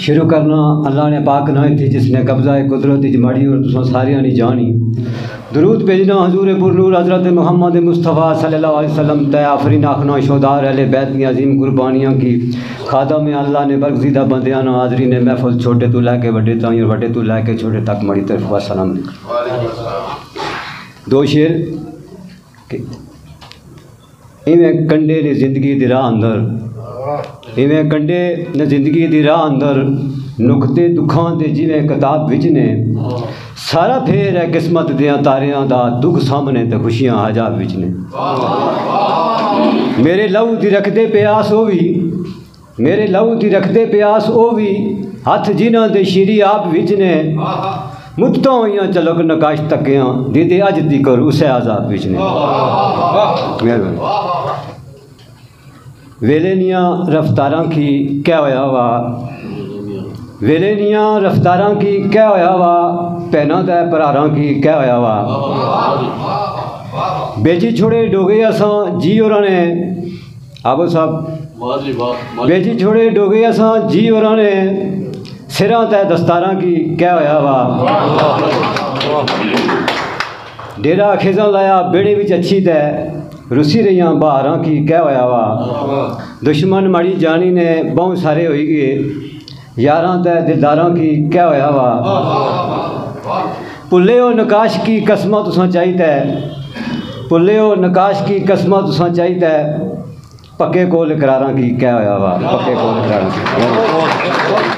शुरू करना अल्लाह ने पाक नाई थी जिसने कब्ज़ा कुदरत जमाड़ी और तुम सारिया ने जानी। दरूद भेजना हजूर पुरनूर हज़रत मोहम्मद मुस्तफ़ा सल्लल्लाहु अलैहि वसल्लम तय आफरीन आखना शोदार अहले बैत अजीम कुर्बानियाँ की। खादा में अल्लाह ने बरगजीदा बंदियाँ हाजरी ने महफल छोटे तो लैके बड़े ताई और बड़े तो लैके, छोटे तक मड़ी तरफ़ वसलम दो शेर। इवें कंडे ने ज़िंदगी दी राह ਇਵੇਂ ਕੰਡੇ ਨ ਜ਼ਿੰਦਗੀ ਦੀ ਰਾਹ ਅੰਦਰ ਨੁਕਤੇ ਦੁੱਖਾਂ ਦੇ ਜਿਵੇਂ ਕਿਤਾਬ ਵਿੱਚ ਨੇ, ਸਾਰਾ ਫੇਰ ਹੈ ਕਿਸਮਤ ਦੀਆਂ ਤਾਰਿਆਂ ਦਾ ਦੁੱਖ ਸਾਹਮਣੇ ਤੇ ਖੁਸ਼ੀਆਂ ਹਜਾਬ ਵਿੱਚ ਨੇ। ਮੇਰੇ ਲਹੂ ਦੀ ਰੱਖਦੇ ਪਿਆਸ ਉਹ ਵੀ, ਮੇਰੇ ਲਹੂ ਦੀ ਰੱਖਦੇ ਪਿਆਸ ਉਹ ਵੀ, ਹੱਥ ਜਿਨ੍ਹਾਂ ਦੇ ਸ਼ੀਰੀ ਆਪ ਵਿੱਚ ਨੇ ਮੁੱਦਤਾਂ ਹੋਈਆਂ ਚਲਕ ਨਕਾਸ਼ ਤੱਕਿਆਂ ਦੇ ਦੇ ਅੱਜ ਕਰ ਉਸੇ ਆਜ਼ਾਦ ਵਿੱਚ ਨੇ। ਮਿਹਰਬਾਨੀ। दियाँ रफ्तारां की क्या होया वा वेले दियाँ रफ्तारां की क्या होया वा भैनां ते भरारां की क्या होया वा बेजी छोड़े डोगे असां, जी होरां ने। आबो साहब। बेजी छोड़े डोगे असां, जी होरां ने। सिरां ते दस्तारां की क्या होया वा डेरा खिजा लाया, बेड़े विच अच्छी ते रुसी रही बहारां की क्या होया वा दुश्मन माड़ी जानी ने बहुत सारे हो गए। यारां ते की क्या होया वा? भुले हो नकाश की कसमां तुसां चाहिदा भुले हो नकाश की कसमां तुसां है पक्के कोल करारा की क्या होया वा? पक्के कोल करारा